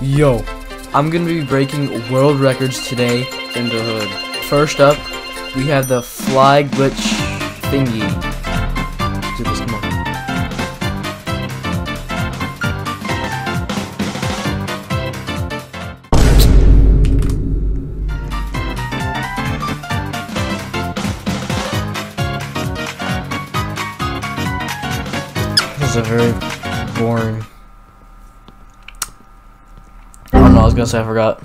Yo, I'm gonna be breaking world records today. in Da Hood. First up, we have the fly glitch thingy. Let's do this, come on. This is a very boring. Was gonna say I forgot.